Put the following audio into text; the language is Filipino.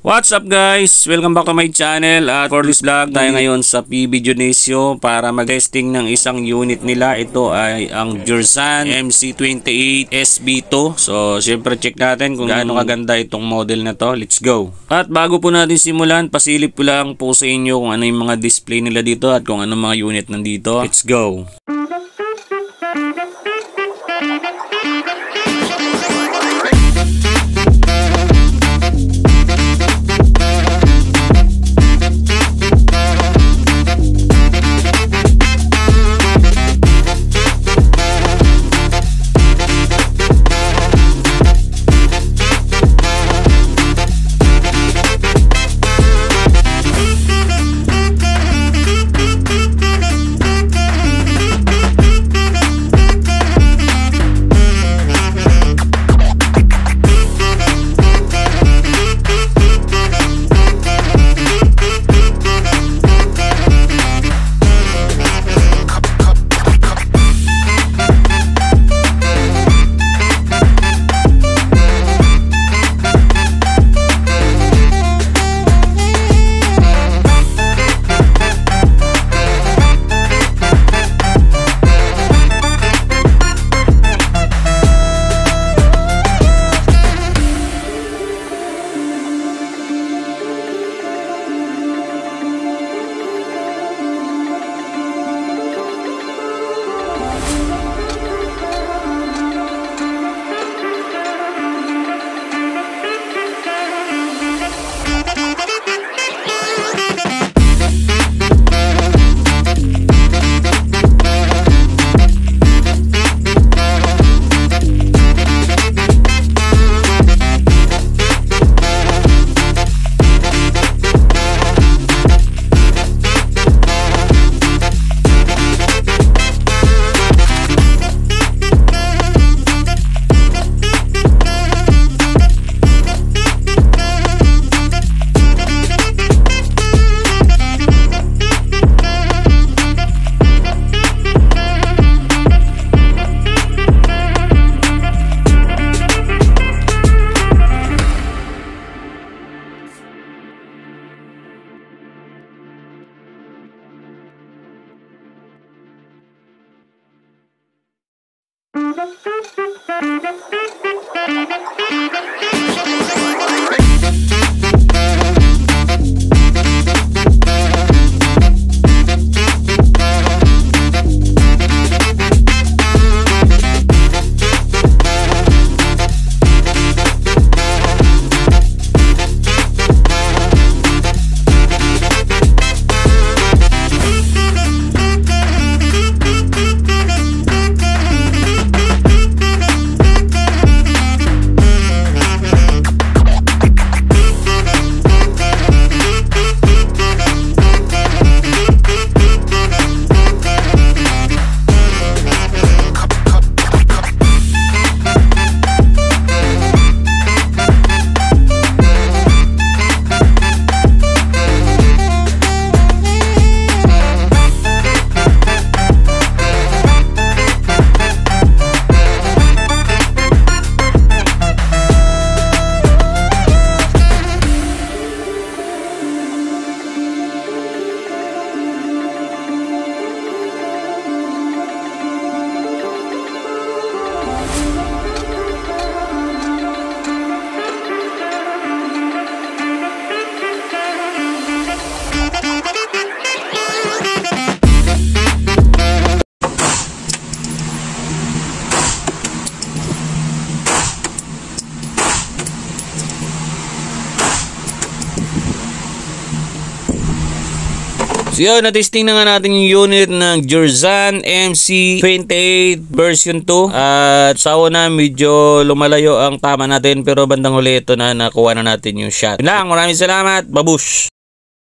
What's up guys? Welcome back to my channel at for this vlog tayo ngayon sa PB Junesio para mag-testing ng isang unit nila. Ito ay ang Jursan MC28 SB2. So syempre check natin kung gaano kaganda itong model na to. Let's go! At bago po natin simulan, pasilip ko lang po sa inyo kung ano yung mga display nila dito at kung ano mga unit nandito. Let's go! Thank you. So yun, na-testing na nga natin yung unit ng Jurzan MC28 version 2 at sawa na medyo lumalayo ang tama natin pero bandang huli ito na nakuha na natin yung shot. Yun lang, maraming salamat, babush!